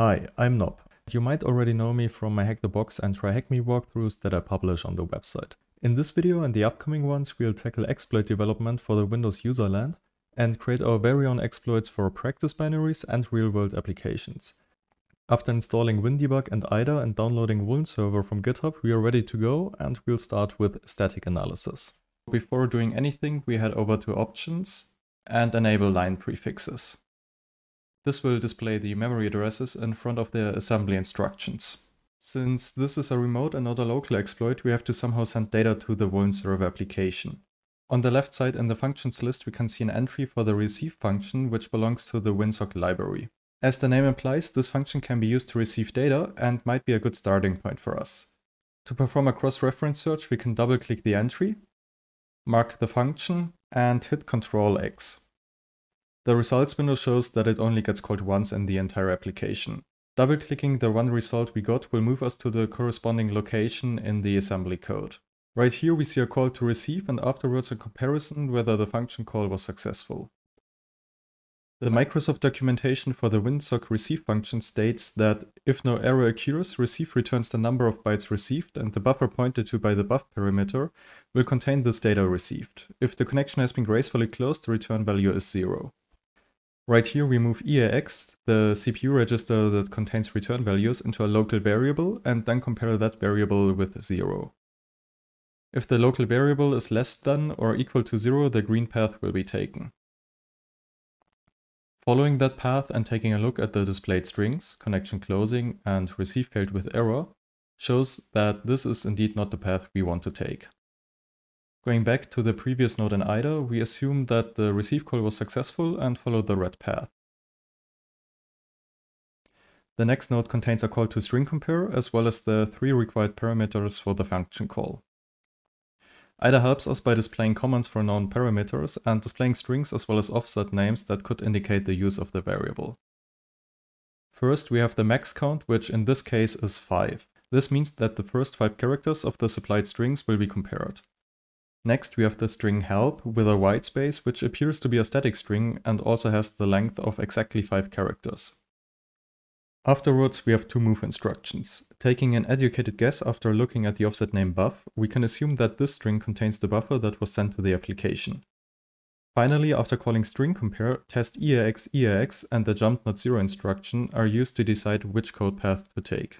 Hi, I'm Nob. You might already know me from my Hack the Box and Try Hack Me walkthroughs that I publish on the website. In this video and the upcoming ones, we'll tackle exploit development for the Windows userland and create our very own exploits for practice binaries and real-world applications. After installing WinDebug and IDA and downloading WoolNServer from GitHub, we are ready to go and we'll start with static analysis. Before doing anything, we head over to Options and enable line prefixes. This will display the memory addresses in front of the assembly instructions. Since this is a remote and not a local exploit, we have to somehow send data to the WoolNServer application. On the left side in the functions list, we can see an entry for the receive function, which belongs to the WinSock library. As the name implies, this function can be used to receive data and might be a good starting point for us. To perform a cross-reference search, we can double-click the entry, mark the function, and hit Ctrl X. The results window shows that it only gets called once in the entire application. Double-clicking the one result we got will move us to the corresponding location in the assembly code. Right here we see a call to receive and afterwards a comparison whether the function call was successful. The Microsoft documentation for the WinSock receive function states that if no error occurs, receive returns the number of bytes received and the buffer pointed to by the buff parameter will contain this data received. If the connection has been gracefully closed, the return value is zero. Right here we move EAX, the CPU register that contains return values, into a local variable and then compare that variable with 0. If the local variable is less than or equal to 0, the green path will be taken. Following that path and taking a look at the displayed strings, connection closing and receive failed with error, shows that this is indeed not the path we want to take. Going back to the previous node in IDA, we assume that the receive call was successful and follow the red path. The next node contains a call to string compare as well as the three required parameters for the function call. IDA helps us by displaying comments for known parameters and displaying strings as well as offset names that could indicate the use of the variable. First, we have the max count, which in this case is 5. This means that the first 5 characters of the supplied strings will be compared. Next we have the string help with a white space which appears to be a static string and also has the length of exactly 5 characters. Afterwards we have two move instructions. Taking an educated guess after looking at the offset name buff, we can assume that this string contains the buffer that was sent to the application. Finally, after calling string compare, test EAX EAX and the jump not zero instruction are used to decide which code path to take.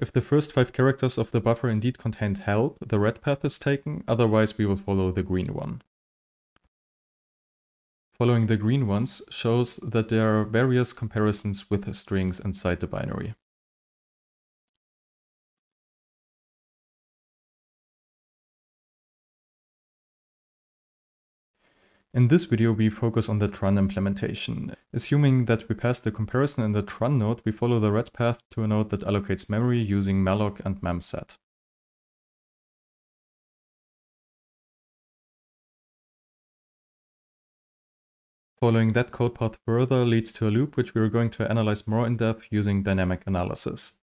If the first five characters of the buffer indeed contained help, the red path is taken, otherwise we will follow the green one. Following the green ones shows that there are various comparisons with strings inside the binary. In this video we focus on the trun implementation. Assuming that we pass the comparison in the trun node, we follow the red path to a node that allocates memory using malloc and memset. Following that code path further leads to a loop which we are going to analyze more in depth using dynamic analysis.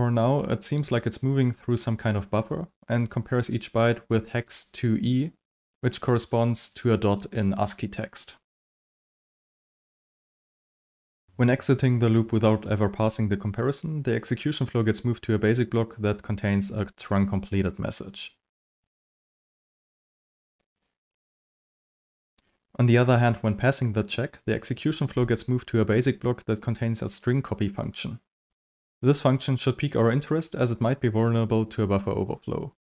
For now, it seems like it's moving through some kind of buffer and compares each byte with hex 2e, which corresponds to a dot in ASCII text. When exiting the loop without ever passing the comparison, the execution flow gets moved to a basic block that contains a trun completed message. On the other hand, when passing the check, the execution flow gets moved to a basic block that contains a string copy function. This function should pique our interest as it might be vulnerable to a buffer overflow.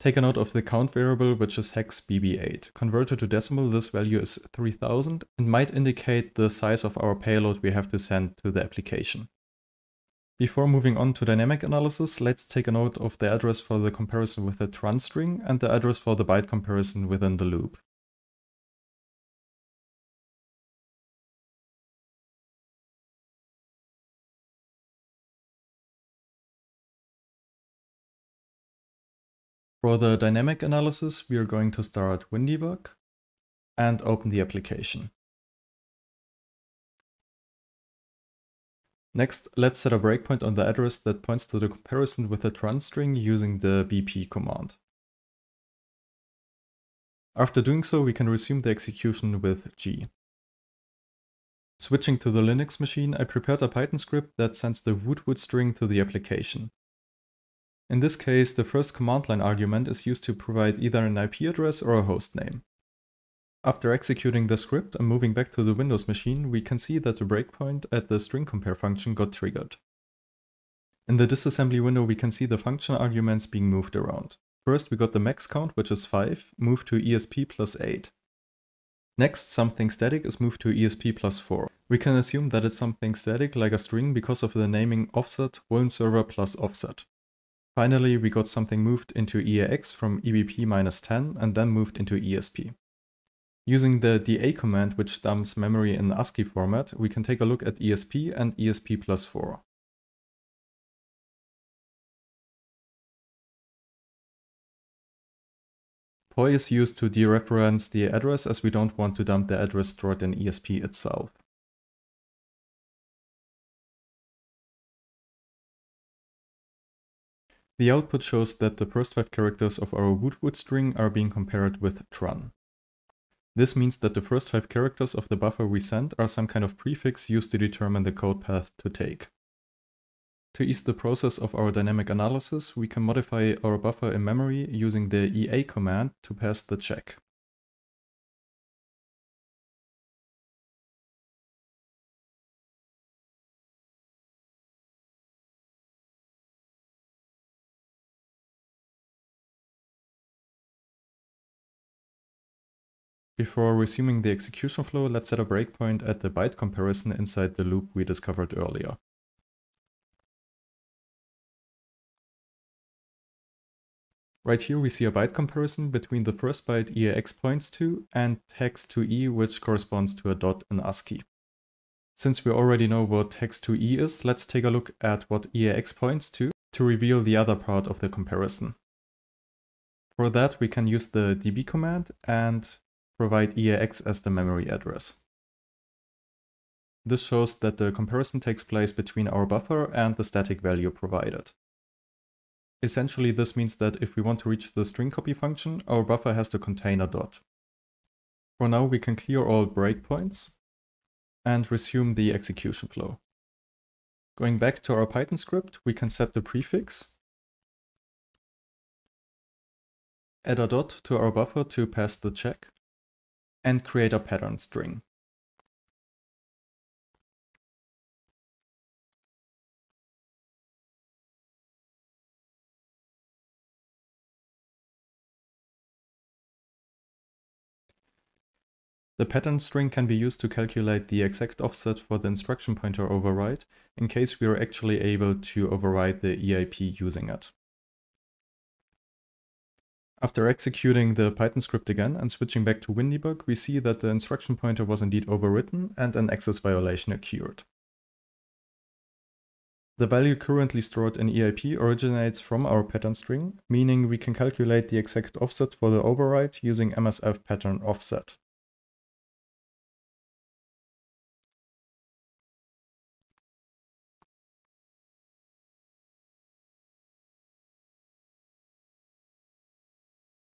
Take a note of the count variable which is hex bb8. Converted to decimal this value is 3000 and might indicate the size of our payload we have to send to the application. Before moving on to dynamic analysis, let's take a note of the address for the comparison with the trun string and the address for the byte comparison within the loop. For the dynamic analysis, we are going to start WinDebug and open the application. Next, let's set a breakpoint on the address that points to the comparison with the trun string using the bp command. After doing so, we can resume the execution with g. Switching to the Linux machine, I prepared a Python script that sends the woot string to the application. In this case, the first command line argument is used to provide either an IP address or a host name. After executing the script and moving back to the Windows machine, we can see that the breakpoint at the string compare function got triggered. In the disassembly window, we can see the function arguments being moved around. First, we got the max count, which is 5, moved to ESP plus 8. Next, something static is moved to ESP plus 4. We can assume that it's something static like a string because of the naming offset, vuln server plus offset. Finally, we got something moved into EAX from EBP minus 10 and then moved into ESP. Using the DA command, which dumps memory in ASCII format, we can take a look at ESP and ESP plus 4. POI is used to dereference the address as we don't want to dump the address stored in ESP itself. The output shows that the first five characters of our woot string are being compared with trun. This means that the first five characters of the buffer we send are some kind of prefix used to determine the code path to take. To ease the process of our dynamic analysis, we can modify our buffer in memory using the EA command to pass the check. Before resuming the execution flow, let's set a breakpoint at the byte comparison inside the loop we discovered earlier. Right here we see a byte comparison between the first byte EAX points to and hex 2e which corresponds to a dot in ASCII. Since we already know what hex 2e is, let's take a look at what EAX points to to reveal the other part of the comparison. For that we can use the db command and provide EAX as the memory address. This shows that the comparison takes place between our buffer and the static value provided. Essentially, this means that if we want to reach the string copy function, our buffer has to contain a dot. For now, we can clear all breakpoints and resume the execution flow. Going back to our Python script, we can set the prefix, add a dot to our buffer to pass the check, and create a pattern string. The pattern string can be used to calculate the exact offset for the instruction pointer override, in case we are actually able to override the EIP using it. After executing the Python script again and switching back to WinDbg, we see that the instruction pointer was indeed overwritten and an access violation occurred. The value currently stored in EIP originates from our pattern string, meaning we can calculate the exact offset for the override using MSF pattern offset.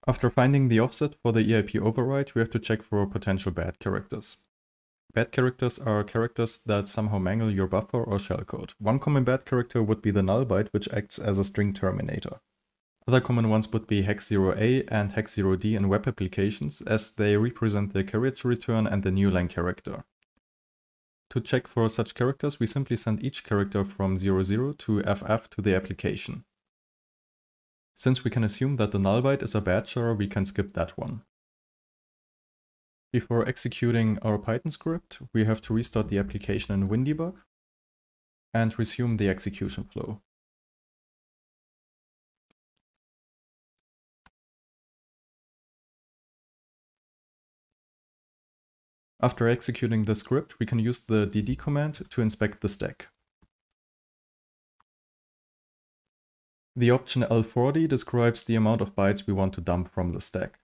After finding the offset for the EIP override, we have to check for potential bad characters. Bad characters are characters that somehow mangle your buffer or shellcode. One common bad character would be the null byte, which acts as a string terminator. Other common ones would be hex 0a and hex 0d in web applications, as they represent the carriage return and the new line character. To check for such characters, we simply send each character from 00 to FF to the application. Since we can assume that the null byte is a bad badger, we can skip that one. Before executing our Python script, we have to restart the application in WinDbg and resume the execution flow. After executing the script, we can use the dd command to inspect the stack. The option L40 describes the amount of bytes we want to dump from the stack.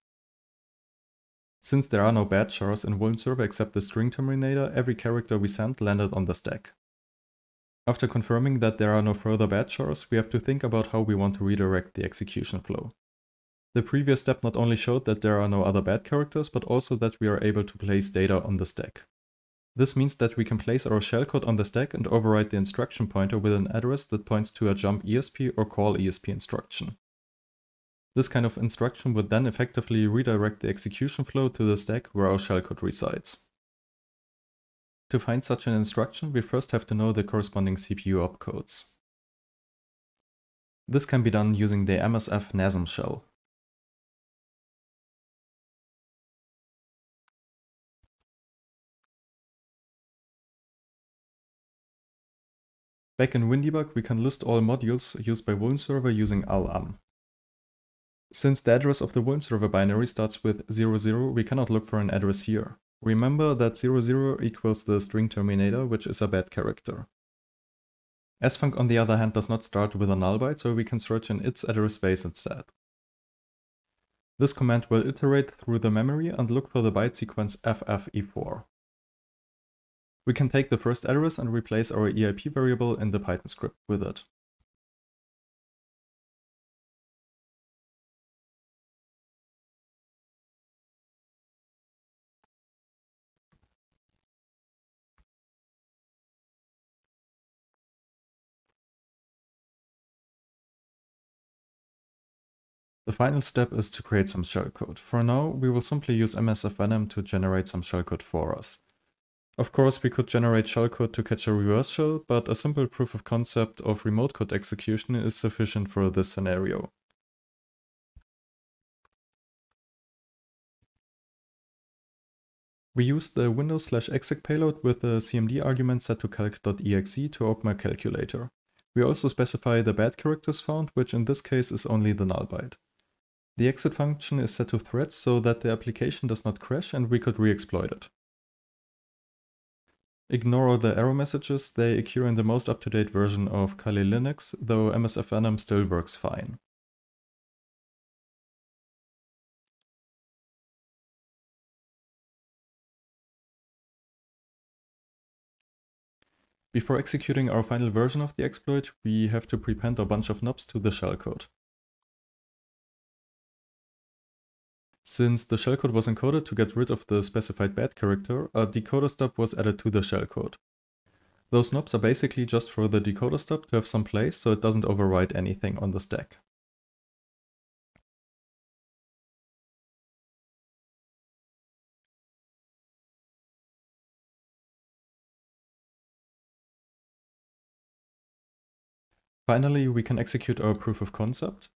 Since there are no bad chars in vuln server except the string terminator, every character we sent landed on the stack. After confirming that there are no further bad chars, we have to think about how we want to redirect the execution flow. The previous step not only showed that there are no other bad characters, but also that we are able to place data on the stack. This means that we can place our shellcode on the stack and override the instruction pointer with an address that points to a jump ESP or call ESP instruction. This kind of instruction would then effectively redirect the execution flow to the stack where our shellcode resides. To find such an instruction, we first have to know the corresponding CPU opcodes. This can be done using the MSF NASM shell. Back in WinDebug, we can list all modules used by WounServer using alam. Since the address of the WounServer binary starts with 00, we cannot look for an address here. Remember that 00 equals the string terminator, which is a bad character. sfunc on the other hand does not start with a null byte, so we can search in its address space instead. This command will iterate through the memory and look for the byte sequence FFE4. We can take the first address and replace our EIP variable in the Python script with it. The final step is to create some shellcode. For now, we will simply use MSFVenom to generate some shellcode for us. Of course, we could generate shellcode to catch a reverse shell, but a simple proof of concept of remote code execution is sufficient for this scenario. We use the windows slash exec payload with the cmd argument set to calc.exe to open a calculator. We also specify the bad characters found, which in this case is only the null byte. The exit function is set to threads so that the application does not crash and we could re-exploit it. Ignore the error messages, they occur in the most up-to-date version of Kali Linux, though MSFVenom still works fine. Before executing our final version of the exploit, we have to prepend a bunch of knobs to the shellcode. Since the shellcode was encoded to get rid of the specified bad character, a decoder stub was added to the shellcode. Those knobs are basically just for the decoder stub to have some place so it doesn't overwrite anything on the stack. Finally, we can execute our proof of concept.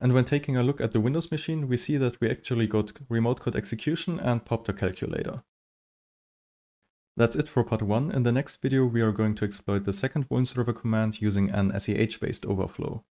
And when taking a look at the Windows machine, we see that we actually got remote code execution and popped a calculator. That's it for part 1. In the next video we are going to exploit the second WounServer command using an SEH-based overflow.